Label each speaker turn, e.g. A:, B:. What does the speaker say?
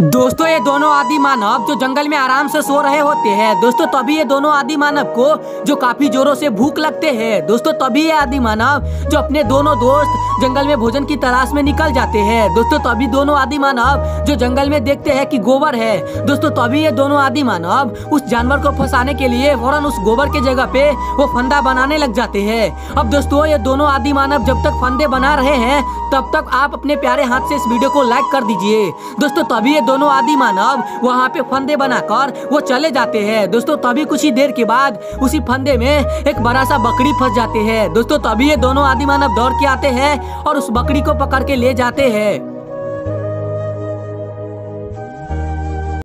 A: दोस्तों, ये दोनों आदि मानव जो जंगल में आराम से सो रहे होते हैं। दोस्तों, तभी ये दोनों आदि मानव को जो काफ़ी जोरों से भूख लगते हैं। दोस्तों, तभी ये आदि मानव जो अपने दोनों दोस्त जंगल में भोजन की तलाश में निकल जाते हैं। दोस्तों, तभी दोनों आदि मानव जो जंगल में देखते हैं कि गोबर है। दोस्तों, तभी ये दोनों आदि मानव उस जानवर को फंसाने के लिए फ़ौरन उस गोबर के जगह पे वो फंदा बनाने लग जाते हैं। अब दोस्तों, ये दोनों आदि मानव जब तक फंदे बना रहे हैं, तब तक आप अपने प्यारे हाथ से इस वीडियो को लाइक कर दीजिए। दोस्तों, तभी ये दोनों आदि मानव वहाँ पे फंदे बनाकर वो चले जाते हैं। दोस्तों, तभी कुछ ही देर के बाद उसी फंदे में एक बड़ा सा बकरी फंस जाते हैं। दोस्तों, तभी ये दोनों आदि मानव दौड़ के आते हैं और उस बकरी को पकड़ के ले जाते हैं।